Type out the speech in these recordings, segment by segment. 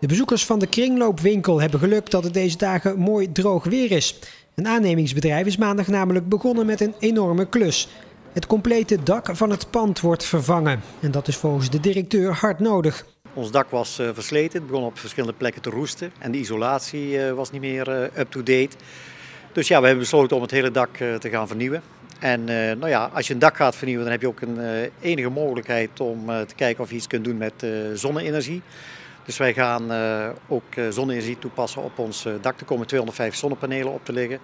De bezoekers van de kringloopwinkel hebben geluk dat het deze dagen mooi droog weer is. Een aannemingsbedrijf is maandag namelijk begonnen met een enorme klus. Het complete dak van het pand wordt vervangen. En dat is volgens de directeur hard nodig. Ons dak was uh, versleten, het begon op verschillende plekken te roesten en de isolatie uh, was niet meer uh, up-to-date. Dus ja, we hebben besloten om het hele dak te gaan vernieuwen. En nou ja, als je een dak gaat vernieuwen, dan heb je ook een enige mogelijkheid om te kijken of je iets kunt doen met zonne-energie. Dus wij gaan ook zonne-energie toepassen op ons dak. Er komen 250 zonnepanelen op te liggen,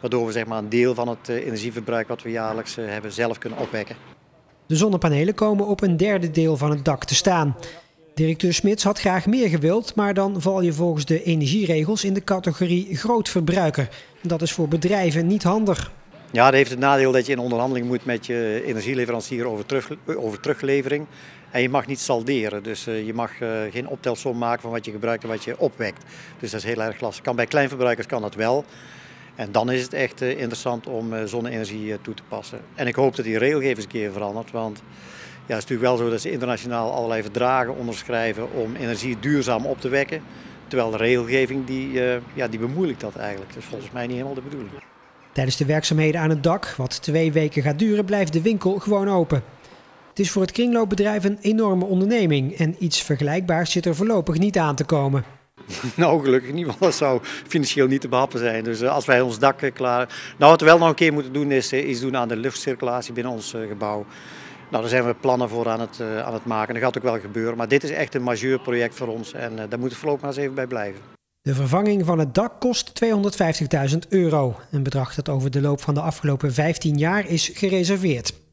waardoor we zeg maar, een deel van het energieverbruik wat we jaarlijks hebben zelf kunnen opwekken. De zonnepanelen komen op een derde deel van het dak te staan. Directeur Smits had graag meer gewild, maar dan val je volgens de energieregels in de categorie grootverbruiker. Dat is voor bedrijven niet handig. Ja, dat heeft het nadeel dat je in onderhandeling moet met je energieleverancier over, terug, over teruglevering. En je mag niet salderen, dus eh, je mag uh, geen optelsom maken van wat je gebruikt en wat je opwekt. Dus dat is heel erg lastig. Kan bij kleinverbruikers kan dat wel. En dan is het echt uh, interessant om zonne-energie toe te passen. En ik hoop dat die regelgeving een keer verandert, want ja, het is natuurlijk wel zo dat ze internationaal allerlei verdragen onderschrijven om energie duurzaam op te wekken. Terwijl de regelgeving die, ja, die bemoeilijkt dat eigenlijk. Is volgens mij niet helemaal de bedoeling. Tijdens de werkzaamheden aan het dak, wat twee weken gaat duren, blijft de winkel gewoon open. Het is voor het kringloopbedrijf een enorme onderneming en iets vergelijkbaars zit er voorlopig niet aan te komen. Nou, gelukkig niet, want dat zou financieel niet te behappen zijn. Dus uh, als wij ons dak uh, klaar... Nou, wat we wel nog een keer moeten doen is iets doen aan de luchtcirculatie binnen ons gebouw. Nou, daar zijn we plannen voor aan het, aan het maken. Dat gaat ook wel gebeuren. Maar dit is echt een majeur project voor ons en daar moeten we voorlopig maar eens even bij blijven. De vervanging van het dak kost 250.000 euro. Een bedrag dat over de loop van de afgelopen 15 jaar is gereserveerd.